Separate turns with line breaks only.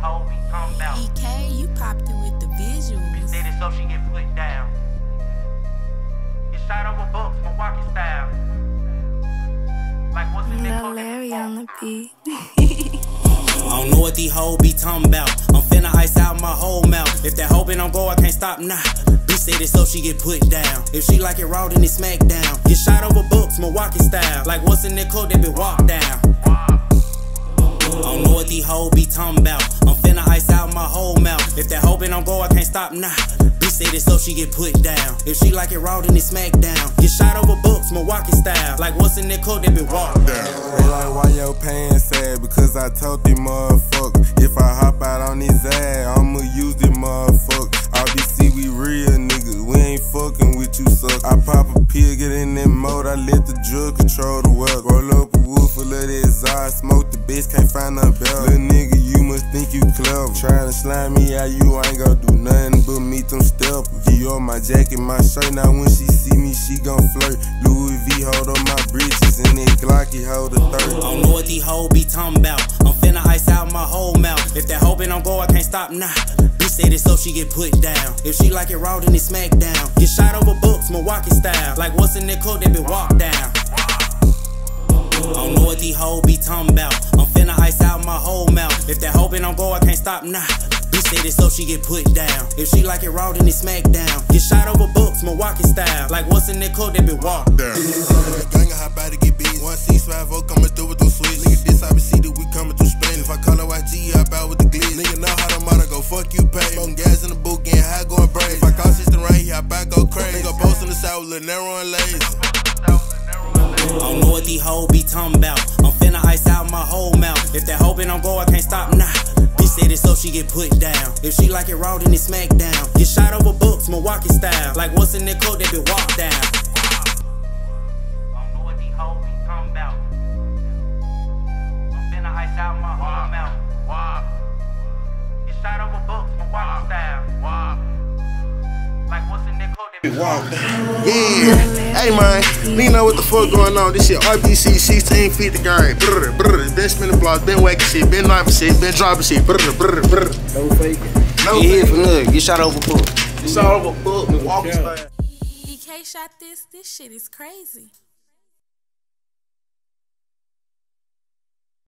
hoe be talking about.
EK, you popped it with the visuals.
Said it so she get put down. Get shot over books, Milwaukee style. Like what's in that
Lil Larry on the beat.
I don't know what these hoes be talking about. I'm finna ice out my whole mouth. If that hoping I'm go, I can't stop now. Bitch said it so she get put down. If she like it raw, then it's smack down. Get shot over books, Milwaukee style. Like what's in that coat that been walked down. Don't know what these hoes be talking about. I'm finna ice out my whole mouth. If that hoping I'm go, I can't stop now. Bitch said it so she get put down. If she like it raw, then it's smack down. Get shot over books, Milwaukee style. Like what's in that coat that been walked down.
They like why your pants sad because I told the motherfucker control the wealth. Roll up a wood full of that smoke the bitch, can't find no belt. Little nigga, you must think you clever. Tryna slime me out, you ain't gon' do nothing but meet them steppers. You all my jacket, my shirt, now when she see me, she gon' flirt. Louis V hold on my britches, and that Glocky hold a third.
I don't know what these hoes be talking about. I'm finna ice out my whole mouth. If that hoping I'm go, I can't stop now. Bitch said it so she get put down. If she like it raw, then it's smack down. Get shot over books, Milwaukee style. Like what's in that coat they been walked down. These hoes be talking about. I'm finna ice out my whole mouth. If that hoping I'm go, I can't stop now. Bitch said it so she get put down. If she like it raw, then it's smack down. Get shot over books, Milwaukee style. Like what's in that coat that been walked down.
Gang hop out to get beat. One C five O coming through with them switch. Nigga, this I see that we coming through Spain. If I call it YG, hop out with the glitz. Nigga know how the mother go. Fuck you, pay. Smoking gas in the boot, getting high, going brave. If I call system right, he hop out, go crazy. Nigga post in the south with Lil Nero and lazy.
I don't know what these hoes be talking about. I'm finna ice out my whole mouth. If that hoping I'm go, I can't stop now. Bitch said it so she get put down. If she like it raw, then it's smack down. Get shot over books, Milwaukee style. Like what's in that coat that been walked down.
I don't know what these hoes be talking. I'm finna ice out my whole mouth. Get shot over books, Milwaukee style. Like what's in that coat that been
Walk. Yeah. Hey man, you know what the fuck going on? This shit RBC 16 feet the game. Brr, brr, been spinning blocks, been whacking shit, been knifing shit, been dropping shit. Brr, brr, brr.
No faking.
No
Get hit
faking.
for nothing. Get shot over foot.
It's all over book, Milwaukee style.
EK shot this. This shit is crazy.